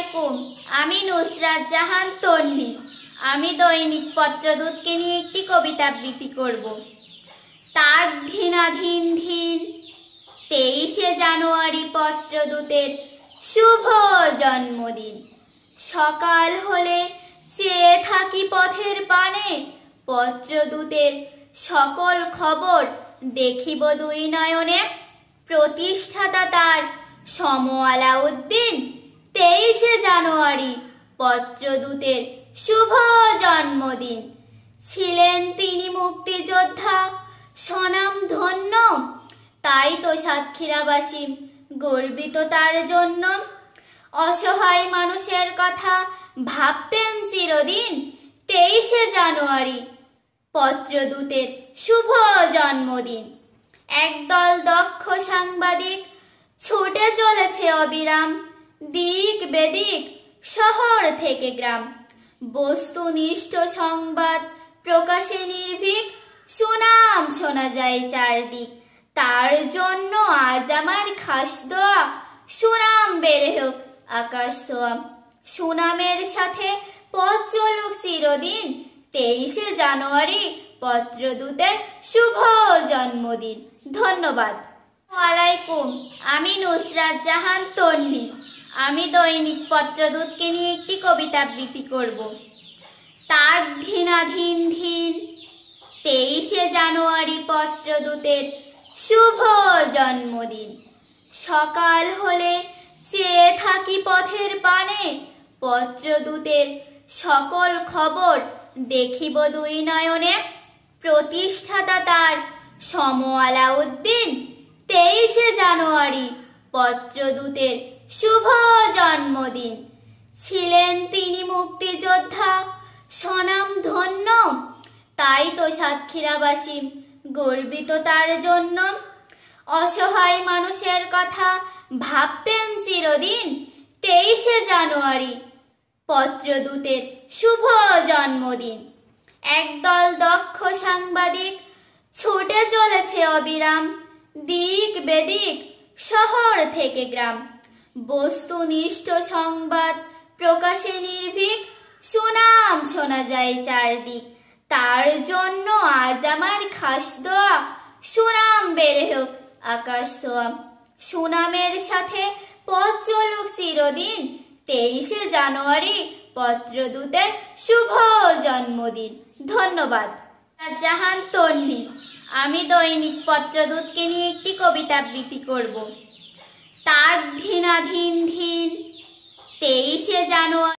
আলাইকুম। আমি নুসরাত জাহান তন্নি আমি দৈনিক পত্রদূতকে নিয়ে একটি কবিতা আবৃত্তি করব। তাক ধীনাধীন ধীন তেইশে জানুয়ারি পত্রদূতের শুভ জন্মদিন। সকাল হলে চেয়ে থাকি পথের পানে পত্রদূতের সকল খবর দেখিব দুই নয়নে। প্রতিষ্ঠাতা তার সম আলাউদ্দিন তেইশে জানুয়ারি, পত্রদূতের শুভ জন্মদিন। ছিলেন তিনি মুক্তিযোদ্ধা, সনাম ধন্য। তাই তো সাতক্ষীরাবাসী, গর্বিত তার জন্য। অসহায় মানুষের কথা ভাবতেন চিরদিন। তেইশে জানুয়ারি, পত্রদূতের শুভ জন্মদিন। একদল দক্ষ সাংবাদিক, ছুটে চলেছে অবিরাম। দিক বেদিক শহর থেকে গ্রাম। বস্তুনিষ্ঠ সংবাদ প্রকাশে নির্ভীক, সুনাম শোনা যায় চারদিক। তার জন্য আজ আমার খাস দোয়া, সুনাম বেড়ে হোক আকাশ ছোঁয়া। সুনামের সাথে পথ চলুক চিরদিন, তেইশে জানুয়ারি পত্রদূতের শুভ জন্মদিন। ধন্যবাদ। আলাইকুম, আমি নুসরাত জাহান, তন্নি। আমি দৈনিক পত্রদূতকে নিয়ে একটি কবিতা আবৃত্তি করব। তাক ধীনাধীন ধীন তেইশে জানুয়ারি পত্রদূতের শুভ জন্মদিন। সকাল হলে চেয়ে থাকি পথের পানে পত্রদূতের সকল খবর দেখিব দুই নয়নে। প্রতিষ্ঠাতা তার সম তেইশে জানুয়ারি পত্রদূতের শুভ জন্মদিন। ছিলেন তিনি মুক্তিযোদ্ধা, সনাম ধন্য। তাই তো সাতক্ষীরাবাসী, গর্বিত তার জন্য। অসহায় মানুষের কথা ভাবতেন চিরদিন, তেইশে জানুয়ারি, পত্রদূতের শুভ জন্মদিন। একদল দক্ষ সাংবাদিক, ছুটে চলেছে অবিরাম। দিক বেদিক, শহর থেকে গ্রাম। বস্তুনিষ্ঠ সংবাদ প্রকাশে নির্ভীক। সুনাম শোনা যায় চারদিক। তার জন্য আজ আমার খাস দোয়া। সুনাম বেড়ে হোক আকাশ ছোঁয়া। সুনামের সাথে পথ চলুক চিরদিন। তেইশে জানুয়ারি পত্রদূতের শুভ জন্মদিন। ধন্যবাদ। জাহান তন্নি আমি দৈনিক পত্রদূতকে নিয়ে একটি কবিতা আবৃত্তি করব। তাক ধিন ধীন তেইশে জানুয়ারি।